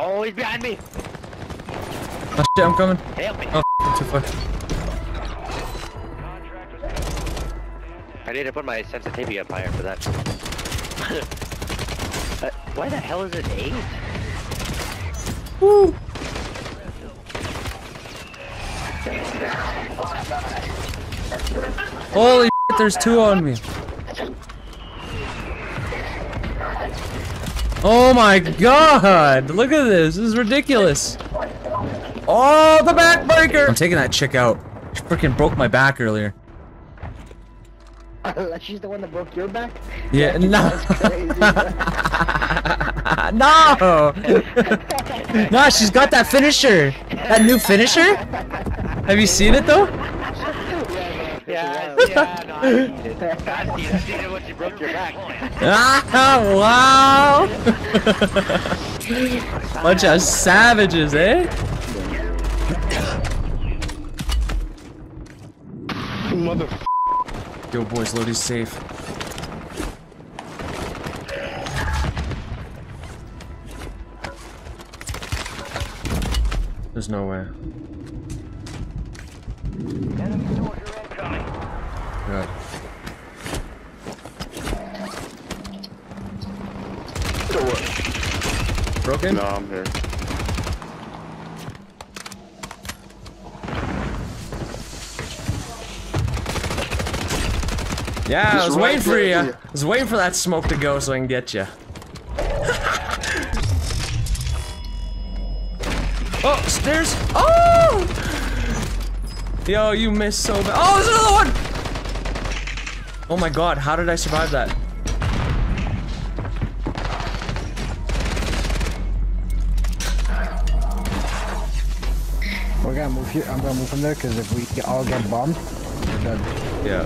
Oh, he's behind me. Oh shit, I'm coming. Help me. Oh, I'm too far. I need to put my sensitivity up higher for that. uh, why the hell is it eight? Woo! Holy shit, there's two on me. Oh my god! Look at this. This is ridiculous. Oh, the backbreaker! I'm taking that chick out. She freaking broke my back earlier. She's the one that broke your back? Yeah, no. No! no, she's got that finisher. That new finisher? Have you seen it though? Yeah, I- yeah, no, I seen it. I seen it. I seen it when she broke your back. Ah, wow! Bunch of savages, eh? Mother. Yo, boys, Lodi's safe. There's no way. Good. Broken? No, I'm here. Yeah, I was right waiting for there, you. I was waiting for that smoke to go so I can get you. oh, stairs! Oh! Yo, you missed so bad. Oh, there's another one! Oh my god, how did I survive that? We're gonna move here. I'm gonna move from there because if we all get bombed, we're done. Yeah.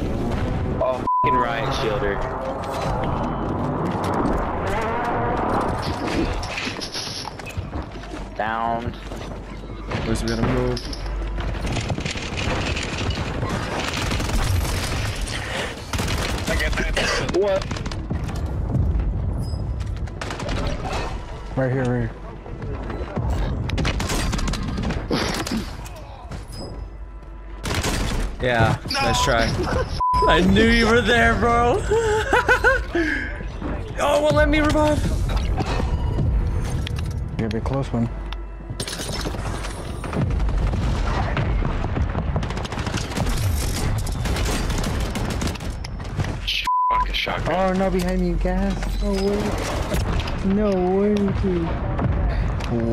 Oh, f***ing Ryan Shielder. Downed. Where's we gonna move? What? Right here, right here. Yeah, nice try. I knew you were there, bro. oh, well, let me revive. You're a bit close one. Shotgun. Oh no, behind me, gas. No way. No way, dude.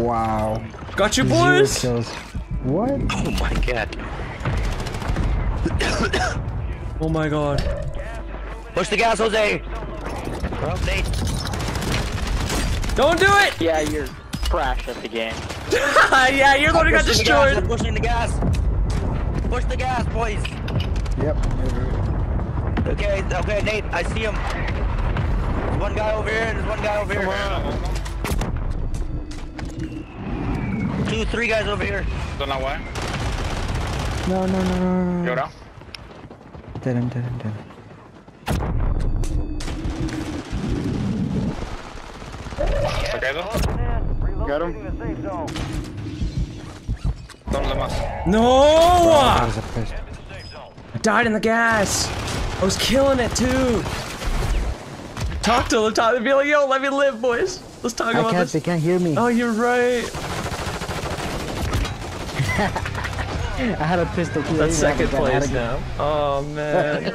Wow. Got you, Zero boys. kills. What? Oh my god. Oh my god. Push the gas, Jose! Well, Nate. Don't do it! Yeah, you're trash at the game. yeah, you're the one who got Pushing the gas, I'm destroyed. pushing the gas. Push the gas, boys. Yep. Okay, okay, Nate, I see him. There's one guy over here, there's one guy over here. Two, three guys over here. Don't know why. No, no, no, no, no, Go down. Dead him, dead him, dead him. Okay, though. Got him. Don't let us. No! That was a piss. I died in the gas. I was killing it too. Talk to them, talk. Be like, yo, let me live, boys. Let's talk I about can't, this. they can't hear me. Oh, you're right. I had a pistol That's didn't have a second gun, I had place now. Oh man.